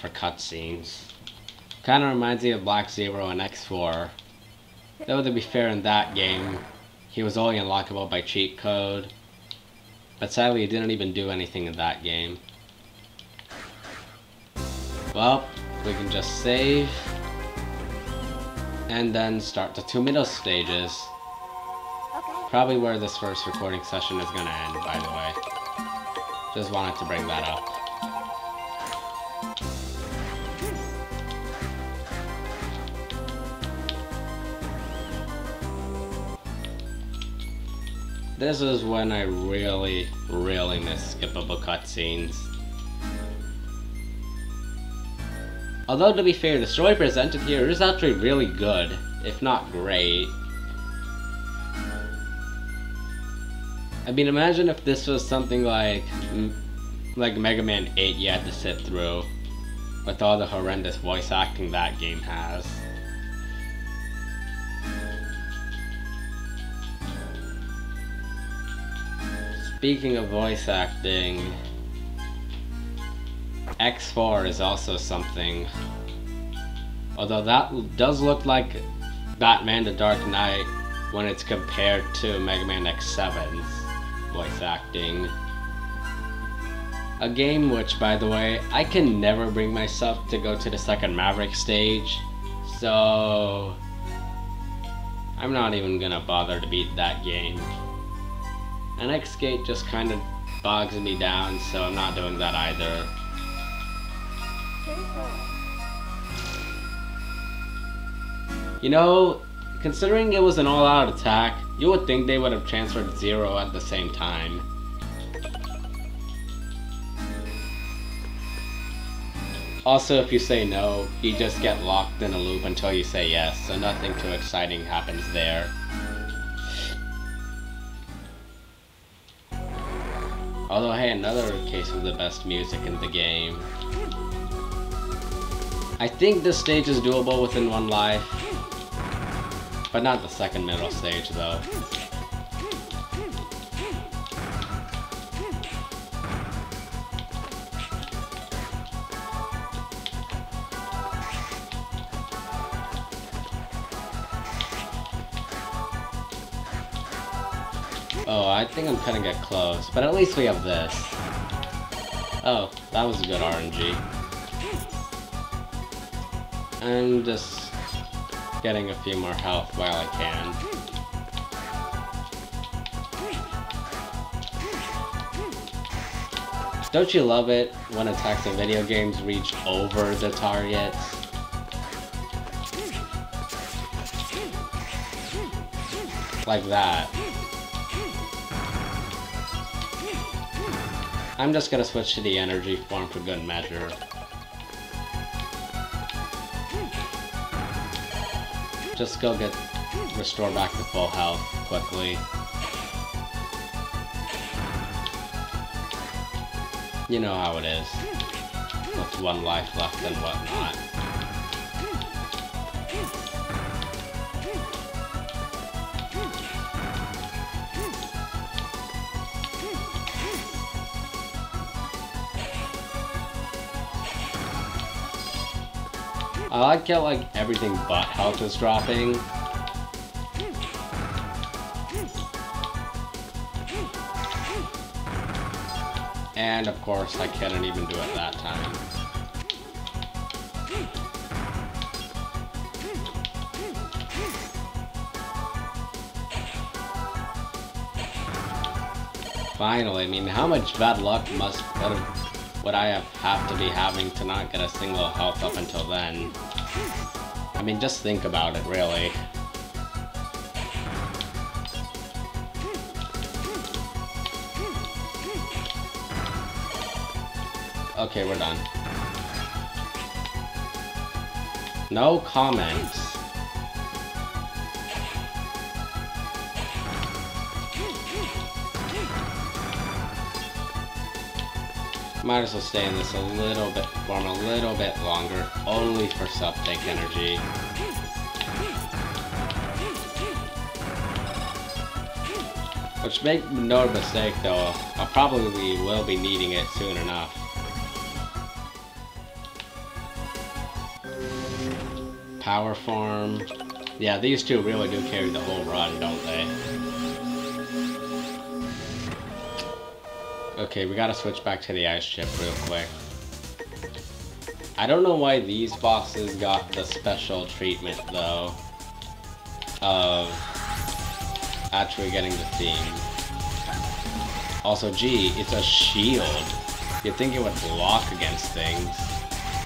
for cutscenes. Kind of reminds me of Black Zero and X4. Though to be fair in that game, he was only unlockable by cheat code. But sadly he didn't even do anything in that game. Well, we can just save. And then start the two middle stages. Probably where this first recording session is gonna end, by the way. Just wanted to bring that up. This is when I really, really miss skippable cutscenes. Although to be fair, the story presented here is actually really good, if not great. I mean, imagine if this was something like, like Mega Man 8 you had to sit through, with all the horrendous voice acting that game has. Speaking of voice acting, X4 is also something. Although that does look like Batman the Dark Knight when it's compared to Mega Man X7's voice acting. A game which, by the way, I can never bring myself to go to the second Maverick stage, so I'm not even gonna bother to beat that game. And X8 just kind of bogs me down, so I'm not doing that either. You know, considering it was an all-out attack, you would think they would have transferred Zero at the same time. Also, if you say no, you just get locked in a loop until you say yes, so nothing too exciting happens there. Although, hey, another case of the best music in the game. I think this stage is doable within one life. But not the second middle stage, though. Think I'm gonna get close, but at least we have this. Oh, that was a good RNG. I'm just getting a few more health while I can. Don't you love it when attacks in video games reach over the targets? Like that. I'm just gonna switch to the energy form for good measure. Just go get restore back to full health quickly. You know how it is. With one life left and whatnot. I like how like everything but health is dropping. And of course, I couldn't even do it that time. Finally, I mean, how much bad luck must would I have, have to be having to not get a single health up until then? I mean, just think about it, really. Okay, we're done. No comments. Might as well stay in this a little bit, form a little bit longer, only for sub-tank energy. Which make no mistake though, I probably will be needing it soon enough. Power form. Yeah, these two really do carry the whole run, don't they? Okay, we gotta switch back to the Ice Chip real quick. I don't know why these bosses got the special treatment, though, of actually getting the theme. Also, gee, it's a shield. You'd think it would block against things,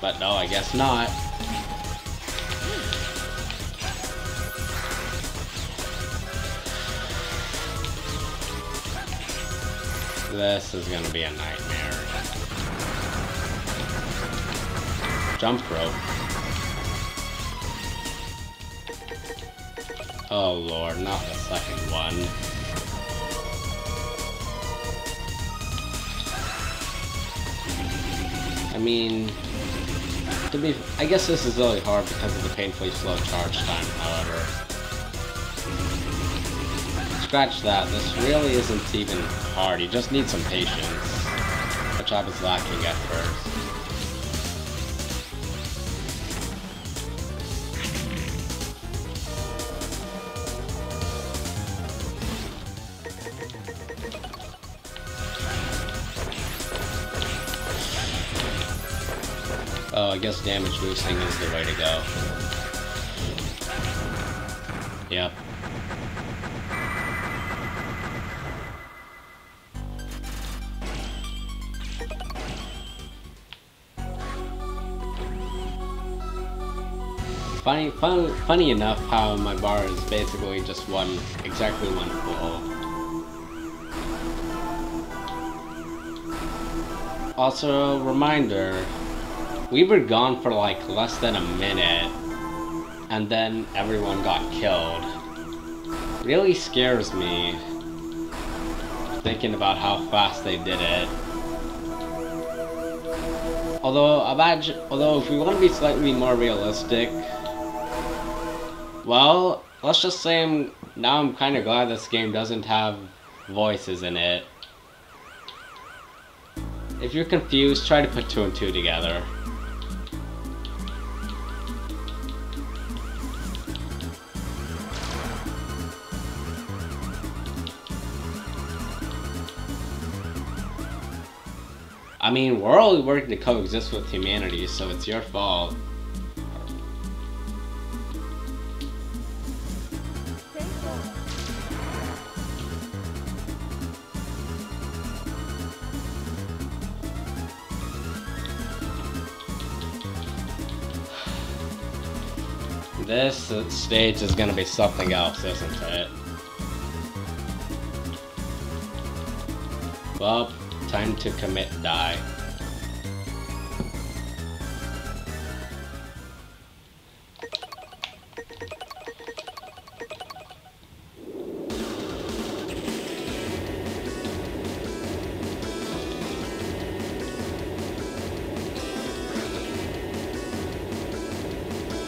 but no, I guess not. This is gonna be a nightmare. Jump rope. Oh lord, not the second one. I mean, to be, I guess this is really hard because of the painfully slow charge time, however. Scratch that, this really isn't even hard, you just need some patience, which I was lacking at first. Oh, I guess damage boosting is the way to go. Yep. Funny, fun, funny enough how my bar is basically just one, exactly one full. Also, reminder, we were gone for like less than a minute, and then everyone got killed. Really scares me, thinking about how fast they did it. Although, imagine, although if we want to be slightly more realistic, well, let's just say I'm, now I'm kind of glad this game doesn't have voices in it. If you're confused, try to put two and two together. I mean, we're all working to coexist with humanity, so it's your fault. This stage is gonna be something else, isn't it? Well, time to commit die.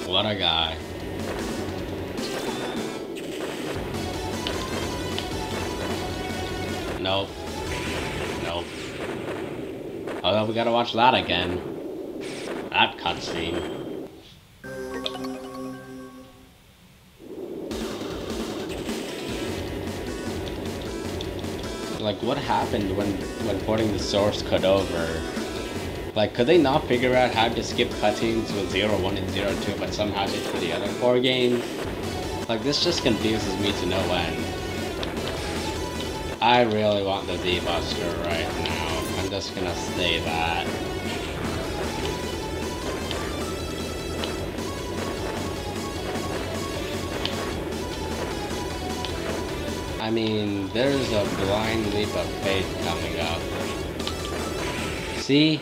What a guy. Nope. Nope. Although we gotta watch that again. That cutscene. Like, what happened when, when porting the source code over? Like, could they not figure out how to skip cutscenes with 0, 1, and 0, 2, but somehow did for the other four games? Like, this just confuses me to no end. I really want the D-Buster right now. I'm just gonna say that. I mean, there's a blind leap of faith coming up. See?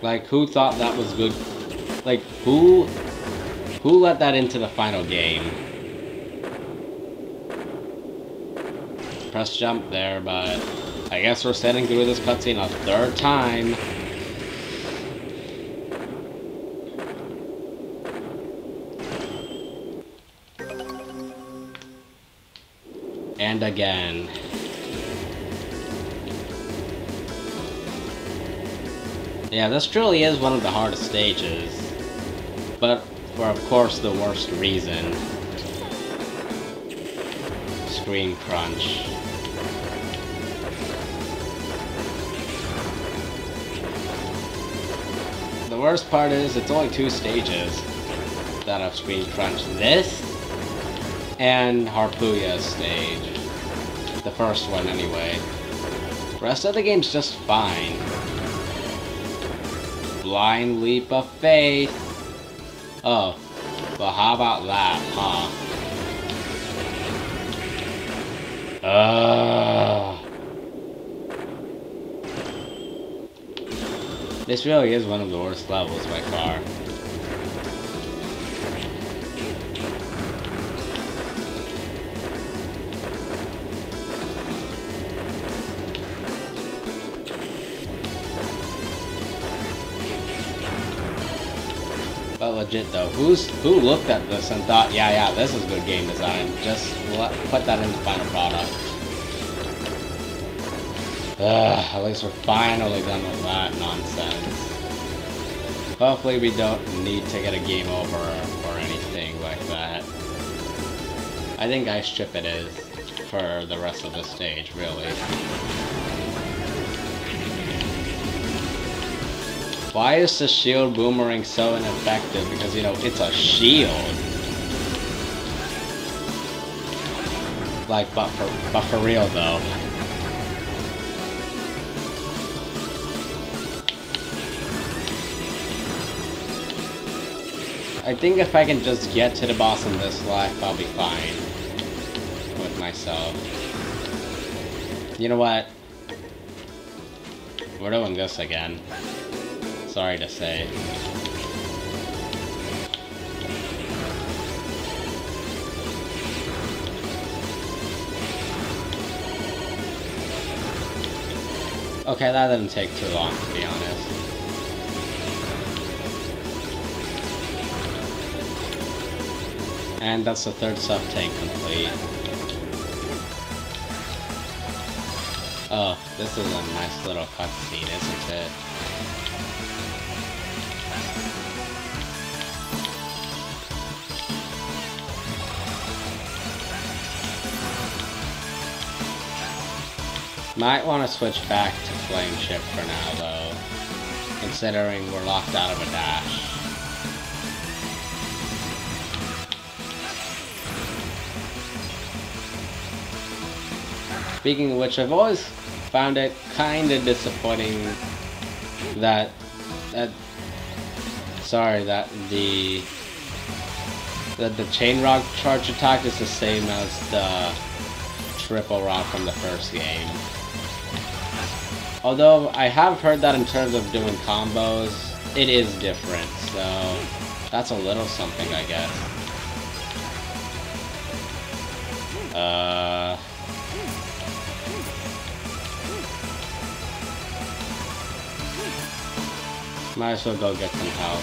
Like, who thought that was good? Like, who... Who let that into the final game? Press jump there, but... I guess we're sitting through this cutscene a third time. And again. Yeah, this truly is one of the hardest stages. But for, of course, the worst reason. Screen crunch. The worst part is, it's only two stages that have screen crunch. This, and Harpuia's stage. The first one, anyway. The rest of the game's just fine. Blind leap of faith. Oh, well how about that, huh? Ugh. This really is one of the worst levels by far. Legit though, who's who looked at this and thought, yeah, yeah, this is good game design. Just put that in the final product. Ugh, at least we're finally done with that nonsense. Hopefully we don't need to get a game over or anything like that. I think Ice Chip it is for the rest of the stage, really. Why is the shield boomerang so ineffective? Because, you know, it's a shield. Like, but for, but for real, though. I think if I can just get to the boss in this life, I'll be fine with myself. You know what? We're doing this again. Sorry to say. Okay, that didn't take too long, to be honest. And that's the third sub-tank complete. Oh, this is a nice little cutscene, isn't it? Might want to switch back to Flame Chip for now, though, considering we're locked out of a dash. Speaking of which, I've always found it kind of disappointing that that sorry that the that the chain rod charge attack is the same as the triple rod from the first game. Although I have heard that in terms of doing combos, it is different, so that's a little something, I guess. Uh... Might as well go get some help.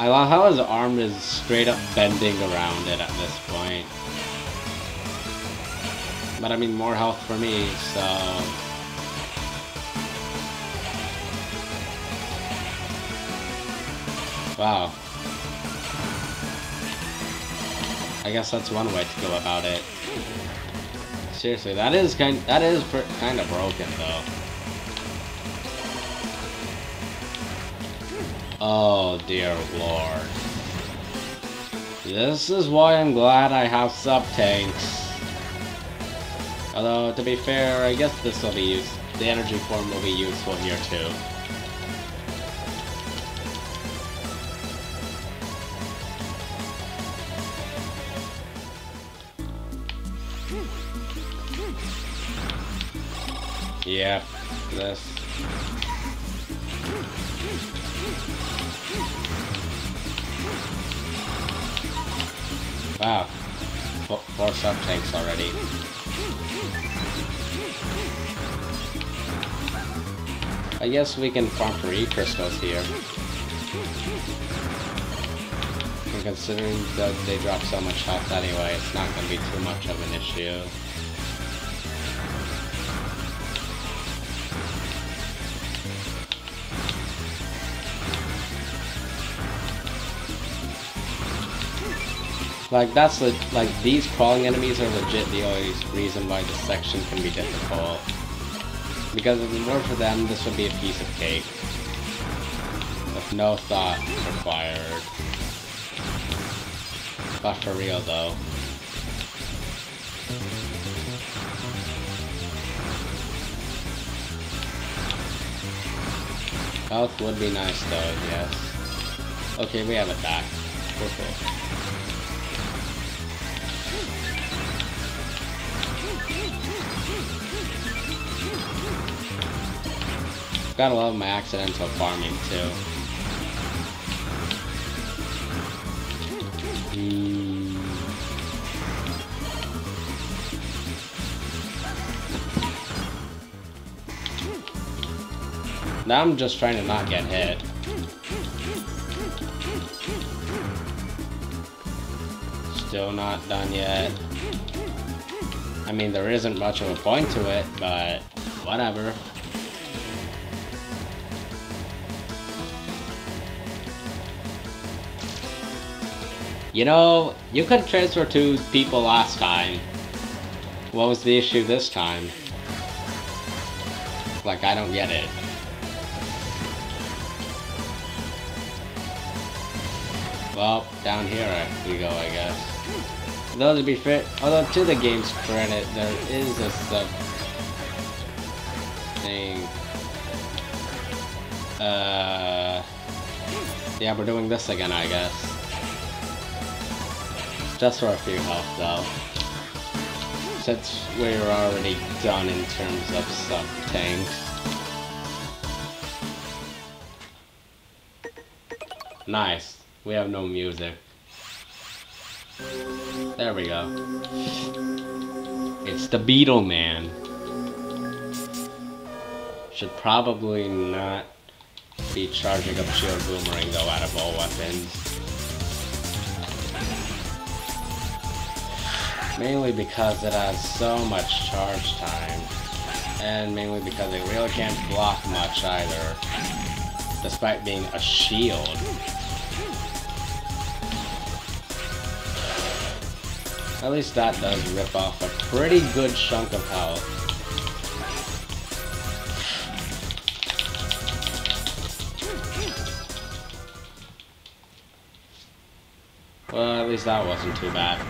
I love how his arm is straight up bending around it at this point. But I mean, more health for me, so... Wow. I guess that's one way to go about it. Seriously, that is kind that is kind of broken though. Oh dear lord. This is why I'm glad I have sub-tanks. Although, to be fair, I guess this will be used. The energy form will be useful here too. Yeah, this. Wow. Four sub-tanks already. I guess we can farm for e-crystals here. And considering that they drop so much health anyway, it's not going to be too much of an issue. Like, that's, like, these crawling enemies are legit the only reason why this section can be difficult. Because if it were for them, this would be a piece of cake. With no thought required. But for real though. Health would be nice though, yes. Okay, we have attack. We're cool. Gotta love my accidental farming too. Mm. Now I'm just trying to not get hit. Still not done yet. I mean, there isn't much of a point to it, but whatever. You know, you could transfer two people last time. What was the issue this time? Like, I don't get it. Well, down here we go, I guess. Though to be fair, although to the game's credit, there is a sub thing. Uh, yeah, we're doing this again, I guess. Just for a few health though. Since we're already done in terms of sub-tanks. Nice. We have no music. There we go. It's the Beetle Man. Should probably not be charging up Shield Boomerang though out of all weapons. Mainly because it has so much charge time. And mainly because it really can't block much either. Despite being a shield. At least that does rip off a pretty good chunk of health. Well, at least that wasn't too bad.